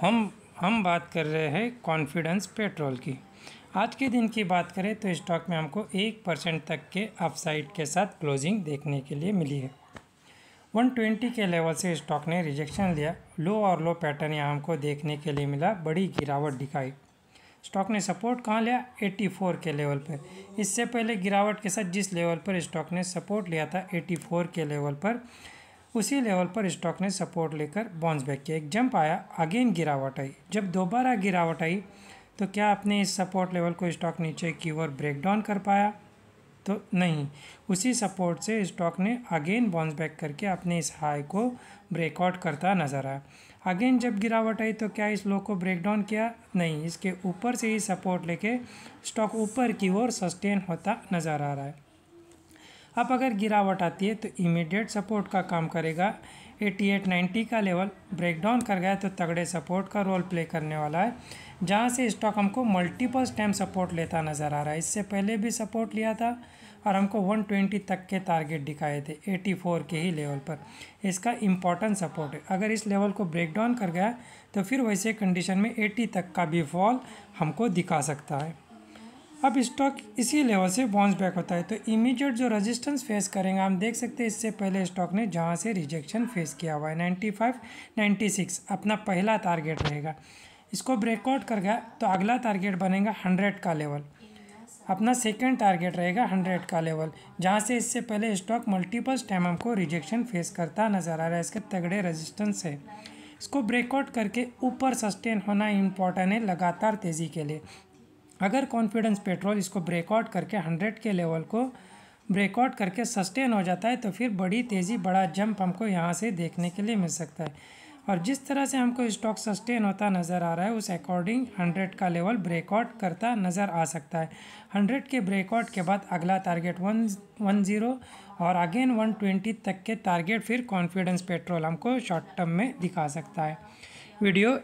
हम हम बात कर रहे हैं कॉन्फिडेंस पेट्रोल की। आज के दिन की बात करें तो स्टॉक में हमको एक परसेंट तक के अपसाइड के साथ क्लोजिंग देखने के लिए मिली है। 120 के लेवल से स्टॉक ने रिजेक्शन लिया। लो और लो पैटर्न यहाँ हमको देखने के लिए मिला, बड़ी गिरावट दिखाई। स्टॉक ने सपोर्ट कहाँ लिया? 84 के लेवल पर इससे पहले गिरावट के साथ जिस लेवल पर स्टॉक ने सपोर्ट लिया था 84 के लेवल पर उसी लेवल पर स्टॉक ने सपोर्ट लेकर बाउंस बैक किया। एक जंप आया अगेन गिरावट आई। जब दोबारा गिरावट आई तो क्या आपने इस सपोर्ट लेवल को स्टॉक नीचे की ओर ब्रेक डाउन कर पाया? तो नहीं। उसी सपोर्ट से स्टॉक ने अगेन बाउंस बैक करके अपने इस हाई को ब्रेकआउट करता नज़र आया। अगेन जब गिरावट आई तो क्या इस लो को ब्रेक डाउन किया? नहीं। इसके ऊपर से ही सपोर्ट लेके स्टॉक ऊपर की ओर सस्टेन होता नज़र आ रहा है। अब अगर गिरावट आती है तो इमीडिएट सपोर्ट का काम करेगा। 88 90 का लेवल ब्रेक डाउन कर गया तो तगड़े सपोर्ट का रोल प्ले करने वाला है। जहाँ से स्टॉक हमको मल्टीपल टाइम सपोर्ट लेता नज़र आ रहा है। इससे पहले भी सपोर्ट लिया था और हमको 120 तक के टारगेट दिखाए थे 84 के ही लेवल पर। इसका इंपॉर्टेंट सपोर्ट है। अगर इस लेवल को ब्रेक डाउन कर गया तो फिर वैसे कंडीशन में 80 तक का भी फॉल हमको दिखा सकता है। अब स्टॉक इसी लेवल से बाउंस बैक होता है। तो इमीडिएट जो रेजिस्टेंस फेस करेंगे हम देख सकते हैं, इससे पहले स्टॉक ने जहाँ से रिजेक्शन फेस किया हुआ है 95 96 अपना पहला टारगेट रहेगा। इसको ब्रेकआउट कर गया तो अगला टारगेट बनेगा 100 का लेवल अपना सेकेंड टारगेट रहेगा 100 का लेवल जहाँ से इससे पहले स्टॉक मल्टीपल टाइम हमको रिजेक्शन फेस करता नज़र आ रहा है। इसके तगड़े रजिस्टेंस है। इसको ब्रेकआउट करके ऊपर सस्टेन होना इंपॉर्टेंट है, लगातार तेज़ी के लिए। अगर कॉन्फिडेंस पेट्रोल इसको ब्रेकआउट करके हंड्रेड के लेवल को ब्रेकआउट करके सस्टेन हो जाता है तो फिर बड़ी तेज़ी, बड़ा जंप हमको यहाँ से देखने के लिए मिल सकता है। और जिस तरह से हमको स्टॉक सस्टेन होता नज़र आ रहा है, उस अकॉर्डिंग हंड्रेड का लेवल ब्रेकआउट करता नज़र आ सकता है। हंड्रेड के ब्रेकआउट के बाद अगला टारगेट वन वन ज़ीरो और अगेन वन ट्वेंटी तक के टारगेट फिर कॉन्फिडेंस पेट्रोल हमको शॉर्ट टर्म में दिखा सकता है। वीडियो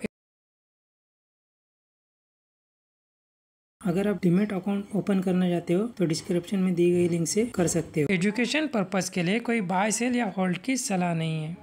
अगर आप डिमेट अकाउंट ओपन करना चाहते हो तो डिस्क्रिप्शन में दी गई लिंक से कर सकते हो। एजुकेशन पर्पज़ के लिए कोई बाय सेल या होल्ड की सलाह नहीं है।